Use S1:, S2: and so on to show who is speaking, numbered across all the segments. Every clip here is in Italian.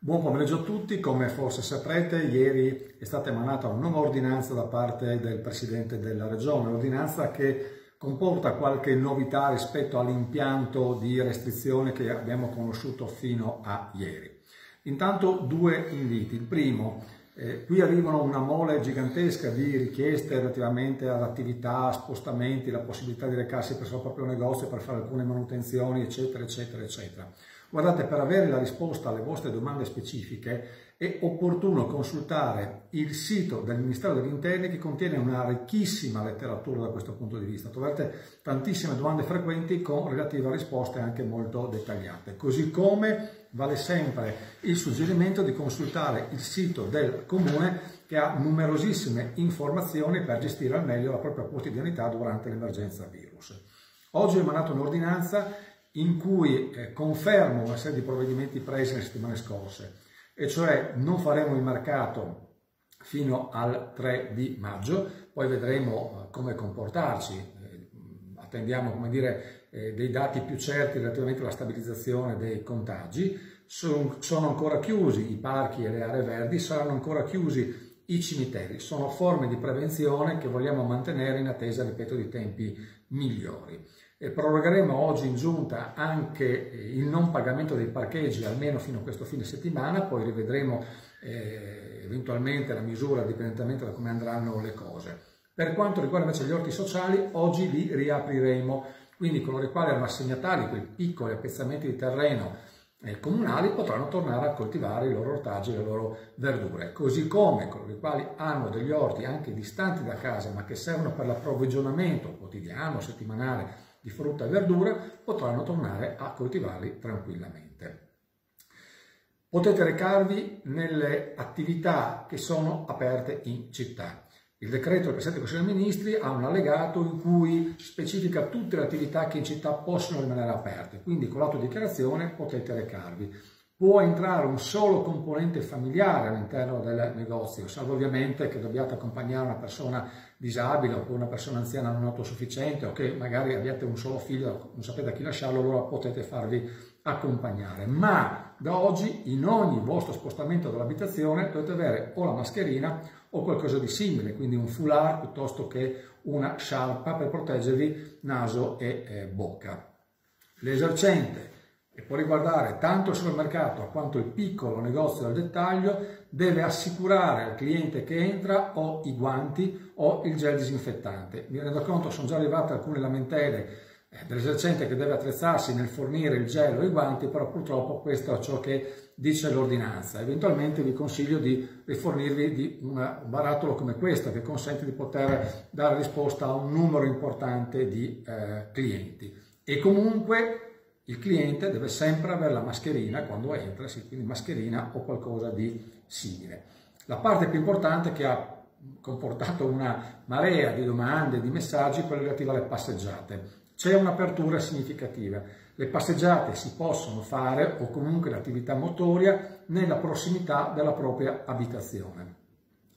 S1: Buon pomeriggio a tutti, come forse saprete ieri è stata emanata una nuova ordinanza da parte del Presidente della Regione, un'ordinanza che comporta qualche novità rispetto all'impianto di restrizione che abbiamo conosciuto fino a ieri. Intanto due inviti, il primo, eh, qui arrivano una mole gigantesca di richieste relativamente all'attività, spostamenti, la possibilità di recarsi presso il proprio negozio per fare alcune manutenzioni, eccetera, eccetera, eccetera. Guardate, per avere la risposta alle vostre domande specifiche è opportuno consultare il sito del Ministero degli Interni che contiene una ricchissima letteratura da questo punto di vista. Trovate tantissime domande frequenti con relative risposte anche molto dettagliate. Così come vale sempre il suggerimento di consultare il sito del comune che ha numerosissime informazioni per gestire al meglio la propria quotidianità durante l'emergenza virus. Oggi ho emanato un'ordinanza in cui eh, confermo una serie di provvedimenti presi nelle settimane scorse, e cioè non faremo il mercato fino al 3 di maggio, poi vedremo eh, come comportarci, eh, attendiamo come dire, dei dati più certi relativamente alla stabilizzazione dei contagi, sono ancora chiusi i parchi e le aree verdi, saranno ancora chiusi i cimiteri, sono forme di prevenzione che vogliamo mantenere in attesa, ripeto, di tempi migliori. E prorogheremo oggi in giunta anche il non pagamento dei parcheggi almeno fino a questo fine settimana, poi rivedremo eh, eventualmente la misura dipendentemente da come andranno le cose. Per quanto riguarda invece gli orti sociali, oggi li riapriremo, quindi coloro i quali hanno assegnatari quei piccoli appezzamenti di terreno eh, comunali potranno tornare a coltivare i loro ortaggi e le loro verdure, così come coloro i quali hanno degli orti anche distanti da casa ma che servono per l'approvvigionamento quotidiano, settimanale di frutta e verdura potranno tornare a coltivarli tranquillamente. Potete recarvi nelle attività che sono aperte in città. Il decreto del Presidente del Consiglio dei Ministri ha un allegato in cui specifica tutte le attività che in città possono rimanere aperte, quindi con l'autodichiarazione potete recarvi può entrare un solo componente familiare all'interno del negozio, salvo ovviamente che dobbiate accompagnare una persona disabile oppure una persona anziana non autosufficiente o che magari abbiate un solo figlio, non sapete a chi lasciarlo, allora potete farvi accompagnare. Ma da oggi in ogni vostro spostamento dall'abitazione dovete avere o la mascherina o qualcosa di simile, quindi un foulard piuttosto che una sciarpa per proteggervi naso e eh, bocca. L'esercente e può riguardare tanto il supermercato quanto il piccolo negozio del dettaglio, deve assicurare al cliente che entra o i guanti o il gel disinfettante. Mi rendo conto, sono già arrivate alcune lamentele eh, dell'esercente che deve attrezzarsi nel fornire il gel o i guanti, però purtroppo questo è ciò che dice l'ordinanza. Eventualmente vi consiglio di rifornirvi di un barattolo come questo che consente di poter dare risposta a un numero importante di eh, clienti. E comunque il cliente deve sempre avere la mascherina quando entra, quindi mascherina o qualcosa di simile. La parte più importante che ha comportato una marea di domande, di messaggi, è quella relativa alle passeggiate. C'è un'apertura significativa. Le passeggiate si possono fare, o comunque l'attività motoria, nella prossimità della propria abitazione.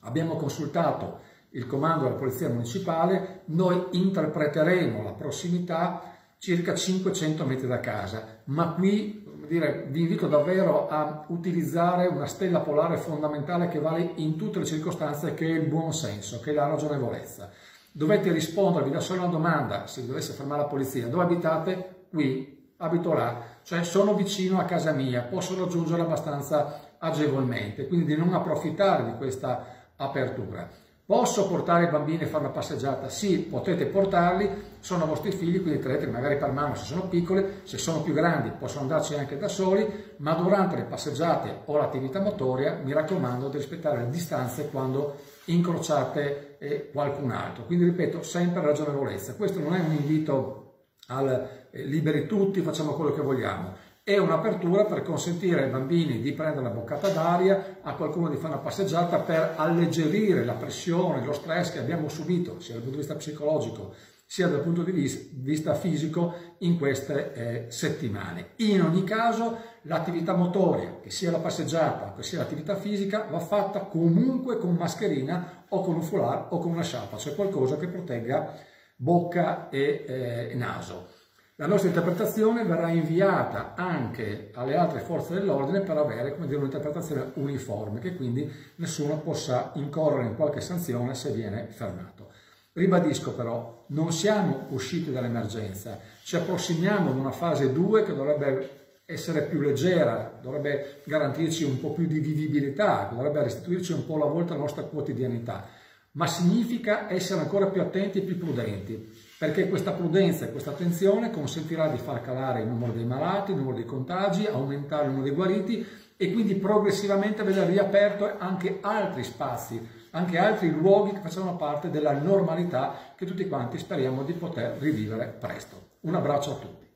S1: Abbiamo consultato il comando della Polizia Municipale, noi interpreteremo la prossimità circa 500 metri da casa, ma qui dire, vi invito davvero a utilizzare una stella polare fondamentale che vale in tutte le circostanze, che è il buon senso, che è la ragionevolezza. Dovete rispondere, vi do solo una domanda, se dovesse fermare la polizia, dove abitate? Qui, abito là, cioè sono vicino a casa mia, posso raggiungere abbastanza agevolmente, quindi di non approfittare di questa apertura. Posso portare i bambini a fare una passeggiata? Sì, potete portarli, sono vostri figli, quindi tenete magari per mano se sono piccoli, se sono più grandi possono andarci anche da soli, ma durante le passeggiate o l'attività motoria mi raccomando di rispettare le distanze quando incrociate eh, qualcun altro. Quindi ripeto, sempre ragionevolezza. Questo non è un invito al eh, liberi tutti, facciamo quello che vogliamo è un'apertura per consentire ai bambini di prendere una boccata d'aria, a qualcuno di fare una passeggiata per alleggerire la pressione, lo stress che abbiamo subito sia dal punto di vista psicologico sia dal punto di vista fisico in queste eh, settimane. In ogni caso l'attività motoria, che sia la passeggiata che sia l'attività fisica, va fatta comunque con mascherina o con un foulard o con una sciarpa, cioè qualcosa che protegga bocca e eh, naso. La nostra interpretazione verrà inviata anche alle altre forze dell'ordine per avere dire, un'interpretazione uniforme, che quindi nessuno possa incorrere in qualche sanzione se viene fermato. Ribadisco però, non siamo usciti dall'emergenza, ci approssimiamo ad una fase 2 che dovrebbe essere più leggera, dovrebbe garantirci un po' più di vivibilità, dovrebbe restituirci un po' alla volta la nostra quotidianità, ma significa essere ancora più attenti e più prudenti, perché questa prudenza e questa attenzione consentirà di far calare il numero dei malati, il numero dei contagi, aumentare il numero dei guariti e quindi progressivamente vedere riaperto anche altri spazi, anche altri luoghi che facciano parte della normalità che tutti quanti speriamo di poter rivivere presto. Un abbraccio a tutti.